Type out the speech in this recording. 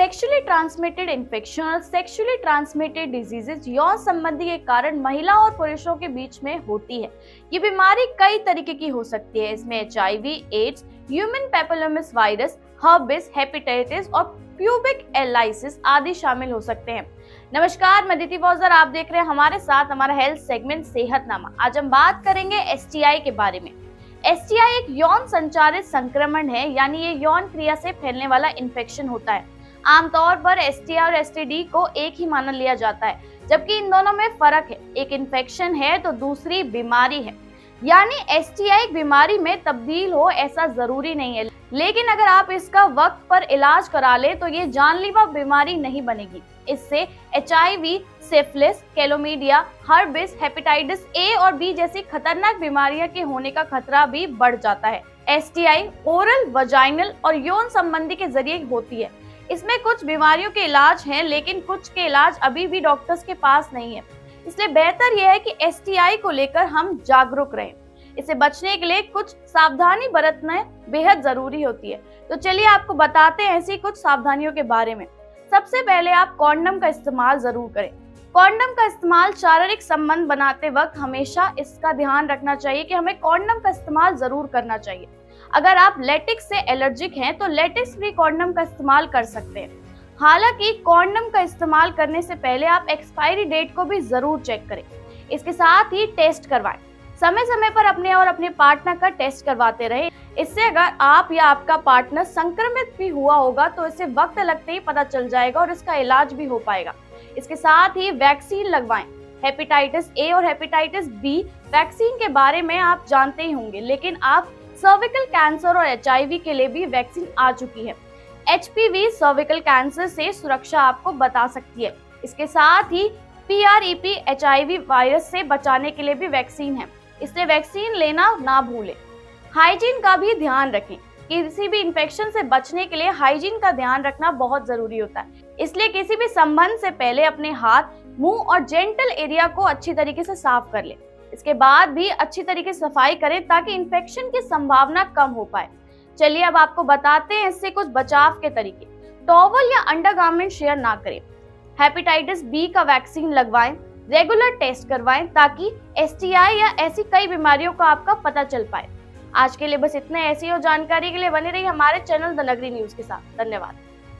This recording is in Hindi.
सेक्सुअली ट्रांसमिटेड इन्फेक्शन और सेक्सुअली ट्रांसमिटेड डिजीजेज यौन संबंधी के कारण महिला और पुरुषों के बीच में होती है। ये बीमारी कई तरीके की हो सकती है। इसमें H AIDS human papilloma virus herpes hepatitis और प्यूबिक एलाइसिस आदि शामिल हो सकते हैं। नमस्कार, मैं दिति वॉजर आप देख रहे हैं हमारे साथ हमारा हेल्थ सेगमेंट सेहतनामा। आज हम बात करेंगे एसटीआई के बारे में। एसटीआई एक यौन संचारित संक्रमण है, यानी ये यौन क्रिया से फैलने वाला इन्फेक्शन होता है। आमतौर पर एस और एसटीडी को एक ही माना लिया जाता है, जबकि इन दोनों में फ़र्क है। एक इन्फेक्शन है तो दूसरी बीमारी है। यानी एस बीमारी में तब्दील हो ऐसा ज़रूरी नहीं है। लेकिन अगर आप इसका वक्त पर इलाज करा ले तो ये जानलेवा बीमारी नहीं बनेगी। इससे H syphilis chlamydia herpes hepatitis A और बी जैसी खतरनाक बीमारियाँ के होने का खतरा भी बढ़ जाता है। एस ओरल वजाइनल और यौन संबंधी के ज़रिए होती है। इसमें कुछ बीमारियों के इलाज हैं, लेकिन कुछ के इलाज अभी भी डॉक्टर्स के पास नहीं है। इसलिए बेहतर यह है कि एस को लेकर हम जागरूक रहें। इसे बचने के लिए कुछ सावधानी बरतना बेहद ज़रूरी होती है। तो चलिए आपको बताते हैं ऐसी कुछ सावधानियों के बारे में। सबसे पहले आप कॉन्डम का इस्तेमाल ज़रूर करें। कॉन्डम का इस्तेमाल शारीरिक संबंध बनाते वक्त हमेशा इसका ध्यान रखना चाहिए कि हमें कॉन्डम का इस्तेमाल ज़रूर करना चाहिए। अगर आप लेटिक्स से एलर्जिक हैं तो लेटिक्स फ्री कॉन्डम का इस्तेमाल कर सकते हैं। हालाँकि कॉन्डम का इस्तेमाल करने से पहले आप एक्सपायरी डेट को भी ज़रूर चेक करें। इसके साथ ही टेस्ट करवाएँ। समय समय पर अपने और अपने पार्टनर का टेस्ट करवाते रहे। इससे अगर आप या आपका पार्टनर संक्रमित भी हुआ होगा तो इसे वक्त लगते ही पता चल जाएगा और इसका इलाज भी हो पाएगा। इसके साथ ही वैक्सीन लगवाएँ। हेपेटाइटिस ए और हेपेटाइटिस बी, वैक्सीन के बारे में आप जानते ही होंगे, लेकिन आप सर्विकल कैंसर और एचआईवी के लिए भी वैक्सीन आ चुकी है। एच सर्विकल कैंसर से सुरक्षा आपको बता सकती है। इसके साथ ही P R E P H virus से बचाने के लिए भी वैक्सीन है। इसलिए वैक्सीन लेना ना भूलें। हाइजीन का भी ध्यान रखें। किसी भी इन्फेक्शन से बचने के लिए हाइजीन का ध्यान रखना बहुत ज़रूरी होता है। इसलिए किसी भी संबंध से पहले अपने हाथ, मुँह और जेंटल एरिया को अच्छी तरीके से साफ़ कर लें। इसके बाद भी अच्छी तरीके से सफ़ाई करें ताकि इन्फेक्शन की संभावना कम हो पाए। चलिए अब आपको बताते हैं इससे कुछ बचाव के तरीके। टॉवल या अंडरगारमेंट शेयर ना करें। हेपेटाइटिस बी का वैक्सीन लगवाएँ रेगुलर टेस्ट करवाएँ ताकि एसटीआई या ऐसी कई बीमारियों का आपका पता चल पाए। आज के लिए बस इतना ऐसी और जानकारी के लिए बने रही हमारे चैनल द नगरी न्यूज़ के साथ। धन्यवाद।